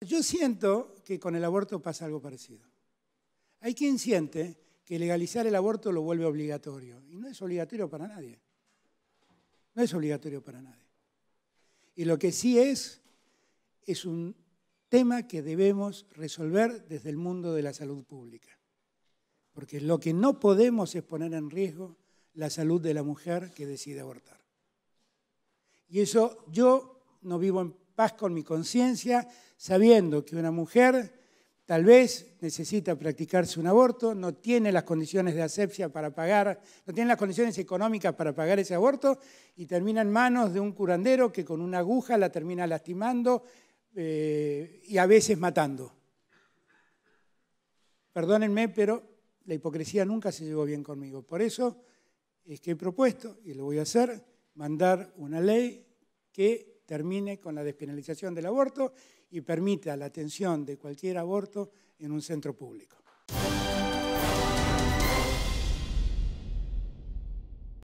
Yo siento que con el aborto pasa algo parecido. Hay quien siente que legalizar el aborto lo vuelve obligatorio. Y no es obligatorio para nadie. No es obligatorio para nadie. Y lo que sí es, es un tema que debemos resolver desde el mundo de la salud pública. Porque lo que no podemos es poner en riesgo la salud de la mujer que decide abortar. Y eso yo no vivo en paz con mi conciencia, sabiendo que una mujer tal vez necesita practicarse un aborto, no tiene las condiciones de asepsia para pagar, no tiene las condiciones económicas para pagar ese aborto y termina en manos de un curandero que con una aguja la termina lastimando eh, y a veces matando. Perdónenme, pero la hipocresía nunca se llevó bien conmigo. Por eso es que he propuesto, y lo voy a hacer, mandar una ley que termine con la despenalización del aborto y permita la atención de cualquier aborto en un centro público.